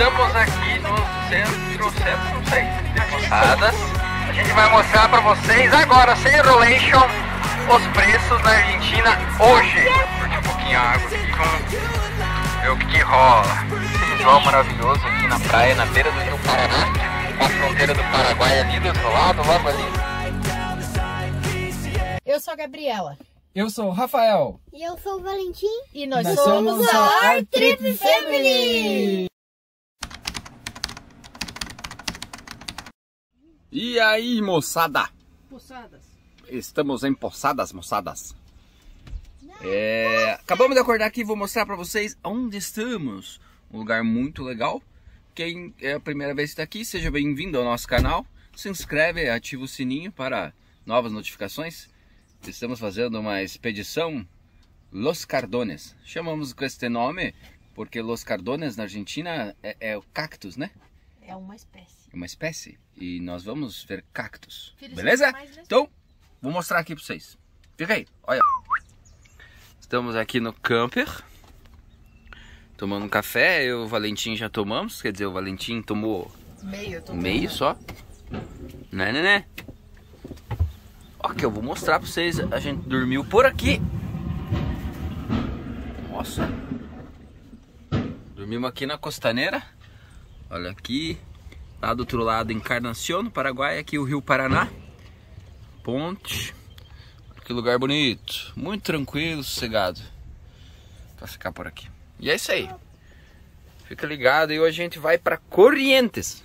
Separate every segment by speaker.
Speaker 1: Estamos aqui no centro, centro, não sei, de Posadas. A gente vai mostrar pra vocês agora, sem enrolation, os preços na Argentina hoje. Curte um pouquinho a água aqui, vamos ver o que, que rola. Visual maravilhoso aqui na praia, na beira do Rio Paraná. A fronteira do Paraguai ali do outro lado, logo ali.
Speaker 2: Eu sou a Gabriela.
Speaker 3: Eu sou o Rafael.
Speaker 4: E eu sou o Valentim.
Speaker 2: E nós,
Speaker 3: Nós
Speaker 2: somos,
Speaker 3: somos
Speaker 2: a
Speaker 3: a
Speaker 2: Art Trip Family.
Speaker 3: E aí, moçada?
Speaker 2: Posadas.
Speaker 3: Estamos em Poçadas, moçadas. É, acabamos de acordar aqui, vou mostrar pra vocês onde estamos. Um lugar muito legal. Quem é a primeira vez que está aqui, seja bem-vindo ao nosso canal. Se inscreve, ativa o sininho para novas notificações. Estamos fazendo uma expedição Los Cardones. Chamamos com este nome porque Los Cardones na Argentina é, é o cactus, né?
Speaker 2: É uma espécie.
Speaker 3: É uma espécie. E nós vamos ver cactos.
Speaker 2: Filhos
Speaker 3: Beleza?
Speaker 2: né?
Speaker 3: Então, vou mostrar aqui pra vocês. Fica aí, olha. Estamos aqui no camper. Tomando um café. Eu e o Valentim já tomamos. Quer dizer, o Valentim tomou
Speaker 2: Meio,
Speaker 3: meio só. Né, né, né? Ok, eu vou mostrar pra vocês. A gente dormiu por aqui. Nossa. Dormimos aqui na costaneira. Olha aqui. Lá do outro lado, Encarnação, no Paraguai. Aqui o Rio Paraná. Ponte. Que lugar bonito. Muito tranquilo, sossegado. Pra ficar por aqui. E é isso aí. Fica ligado e hoje a gente vai pra Corrientes.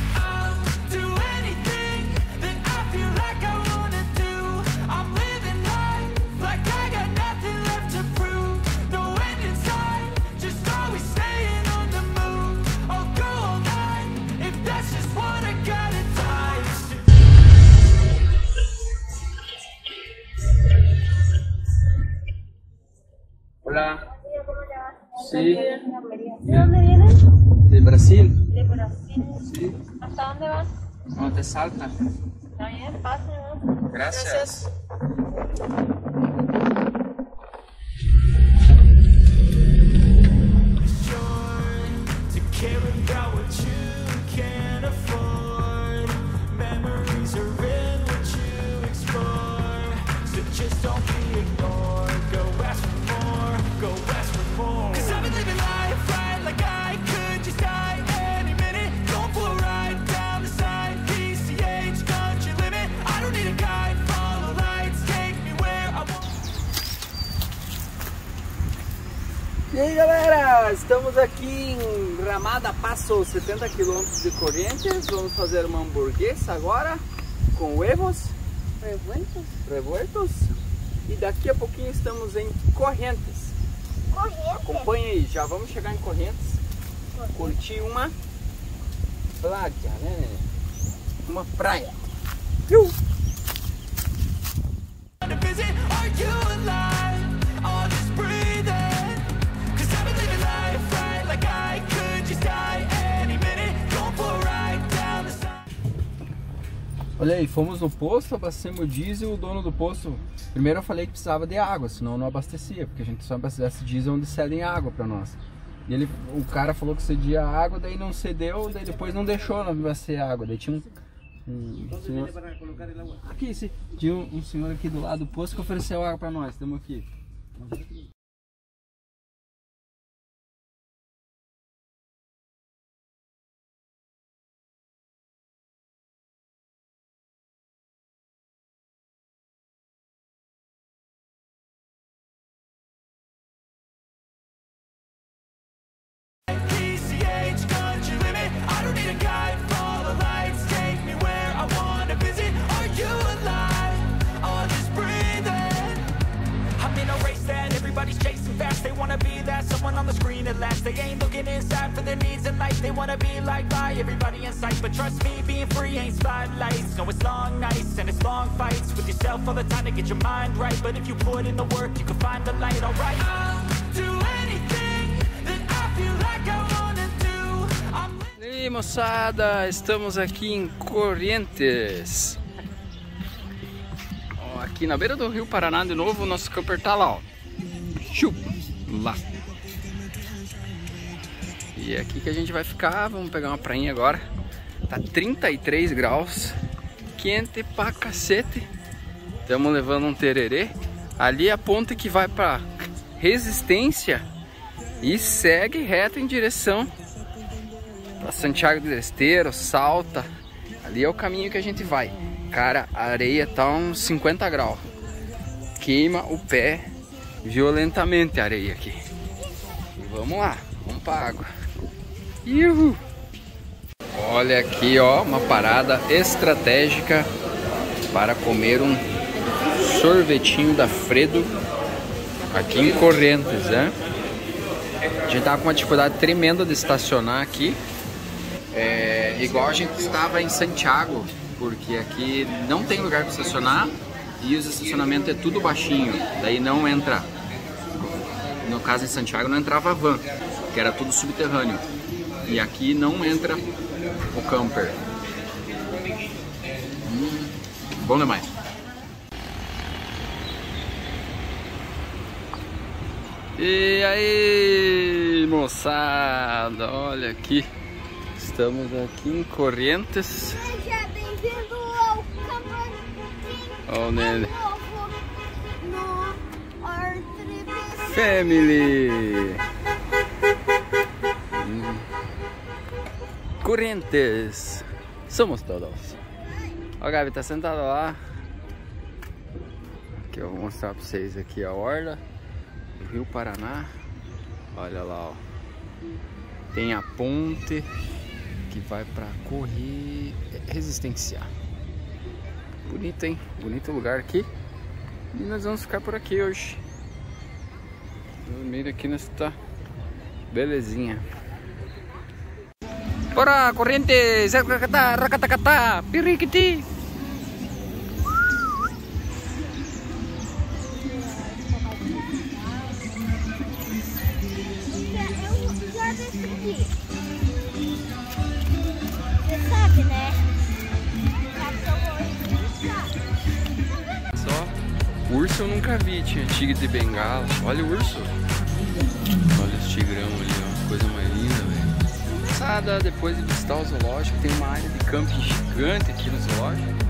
Speaker 3: Sí,
Speaker 4: ¿De dónde vienes?
Speaker 3: de Brasil.
Speaker 4: De Brasil.
Speaker 3: Sí.
Speaker 4: ¿Hasta dónde vas?
Speaker 3: ¿Cómo te salta?
Speaker 4: Está bien, pase, ¿no?
Speaker 3: Gracias.
Speaker 5: to
Speaker 3: E aí galera, estamos aqui em Ramada Passo, 70 quilômetros de Corrientes. Vamos fazer uma hamburguesa agora com huevos
Speaker 4: Revueltos.
Speaker 3: revueltos. E daqui a pouquinho estamos em Corrientes.
Speaker 4: Corriente.
Speaker 3: Acompanha aí, já vamos chegar em Corrientes. Curtir uma praia, né? nenê? Uma praia. Olha aí, fomos no posto, abastecemos diesel, o dono do posto. Primeiro eu falei que precisava de água, senão não abastecia, porque a gente só abastece diesel onde cedem água pra nós. E ele, o cara falou que cedia água, daí não cedeu, daí depois não deixou nós abastecer água. Daí tinha um, um senhor. Aqui. Tinha um, senhor aqui do lado do posto que ofereceu água pra nós. Estamos aqui.
Speaker 5: Fast. They wanna be that someone on the screen at last. They ain't looking inside for their needs in life. They wanna be by everybody in sight. But trust me, being free ain't spotlights. No, it's long nights and it's long fights with yourself all the time to get your mind right. But if you put in the work, you can find the light, alright? I'll do anything that I feel like I wanna do. I'm
Speaker 3: E aí, moçada, estamos aqui em Corrientes. Aqui na beira do Rio Paraná de novo, o nosso camper tá lá, ó. Chup, lá. E é aqui que a gente vai ficar, vamos pegar uma prainha agora. Tá 33 graus, quente pra cacete. Estamos levando um tererê. Ali é a ponte que vai pra Resistência e segue reto em direção para Santiago do Esteiro, Salta. Ali é o caminho que a gente vai. Cara, a areia tá uns 50 graus. Queima o pé violentamente a areia aqui. Vamos lá, vamos para água. Iuhu! Olha aqui, ó, uma parada estratégica para comer um sorvetinho da Fredo aqui em Correntes, né? A gente tava com uma dificuldade tremenda de estacionar aqui. É, igual a gente estava em Santiago, porque aqui não tem lugar para estacionar e os estacionamentos é tudo baixinho, daí não entra. No caso em Santiago não entrava van, que era tudo subterrâneo. E aqui não entra o camper. Hum, bom demais. E aí, moçada, olha aqui. Estamos aqui em Corrientes. Ó o Nene. Family. Corrientes. Somos todos. Ó, a Gabi tá sentada lá. Aqui eu vou mostrar pra vocês aqui a orla do Rio Paraná. Olha lá, ó. Tem a ponte que vai pra correr resistenciar. Bonito, hein? Bonito lugar aqui. E nós vamos ficar por aqui hoje. Dormir aqui nesta belezinha. Bora, correntes! Racatá, racatacatá, piriquiti!
Speaker 4: Eu
Speaker 3: nunca vi, tinha tigre de bengala. Olha o urso. Olha os tigrão ali, ó. Coisa mais linda, velho. Depois de visitar o zoológico, tem uma área de camping gigante aqui no zoológico.